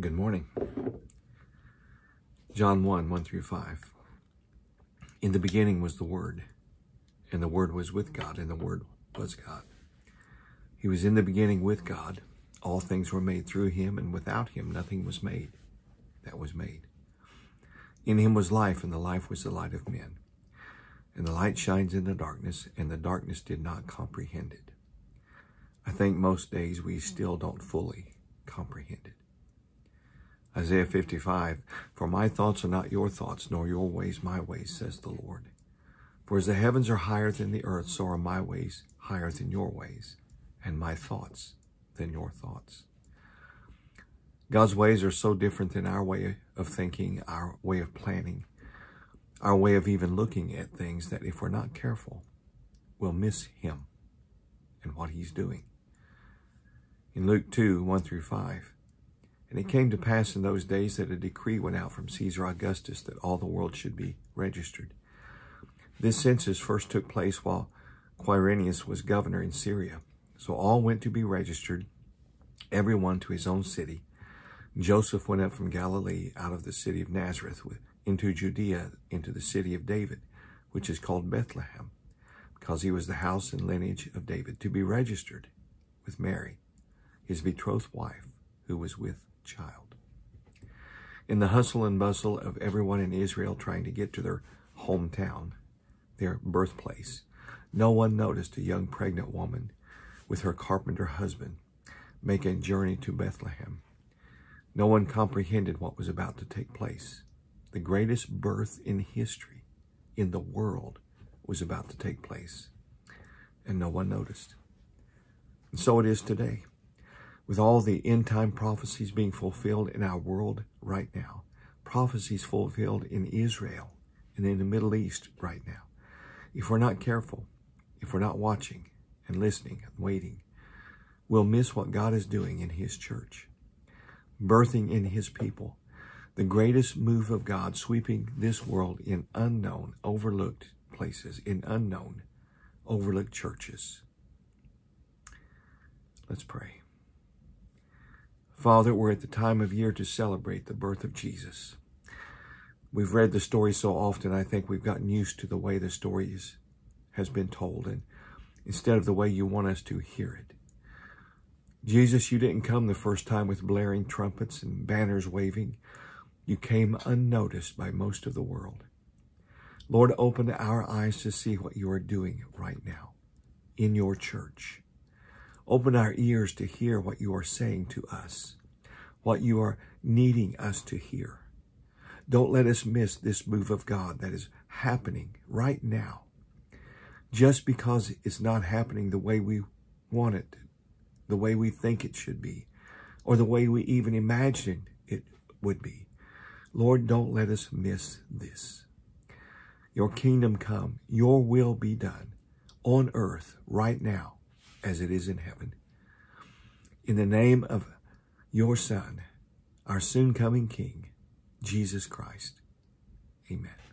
Good morning. John 1 1 through 5. In the beginning was the Word, and the Word was with God, and the Word was God. He was in the beginning with God. All things were made through him, and without him nothing was made that was made. In him was life, and the life was the light of men. And the light shines in the darkness, and the darkness did not comprehend it. I think most days we still don't fully comprehend it. Isaiah 55, For my thoughts are not your thoughts, nor your ways my ways, says the Lord. For as the heavens are higher than the earth, so are my ways higher than your ways, and my thoughts than your thoughts. God's ways are so different than our way of thinking, our way of planning, our way of even looking at things that if we're not careful, we'll miss Him and what He's doing. In Luke 2 1 through 5, and it came to pass in those days that a decree went out from Caesar Augustus that all the world should be registered. This census first took place while Quirinius was governor in Syria. So all went to be registered, every one to his own city. Joseph went up from Galilee out of the city of Nazareth into Judea, into the city of David, which is called Bethlehem, because he was the house and lineage of David, to be registered with Mary, his betrothed wife, who was with child. In the hustle and bustle of everyone in Israel trying to get to their hometown, their birthplace, no one noticed a young pregnant woman with her carpenter husband make a journey to Bethlehem. No one comprehended what was about to take place. The greatest birth in history, in the world, was about to take place. And no one noticed. And so it is today with all the end time prophecies being fulfilled in our world right now, prophecies fulfilled in Israel and in the Middle East right now. If we're not careful, if we're not watching and listening and waiting, we'll miss what God is doing in His church, birthing in His people, the greatest move of God sweeping this world in unknown, overlooked places, in unknown, overlooked churches. Let's pray. Father, we're at the time of year to celebrate the birth of Jesus. We've read the story so often, I think we've gotten used to the way the story is, has been told, and instead of the way you want us to hear it. Jesus, you didn't come the first time with blaring trumpets and banners waving. You came unnoticed by most of the world. Lord, open our eyes to see what you are doing right now in your church. Open our ears to hear what you are saying to us, what you are needing us to hear. Don't let us miss this move of God that is happening right now. Just because it's not happening the way we want it, the way we think it should be, or the way we even imagined it would be. Lord, don't let us miss this. Your kingdom come, your will be done on earth right now as it is in heaven. In the name of your Son, our soon coming King, Jesus Christ. Amen.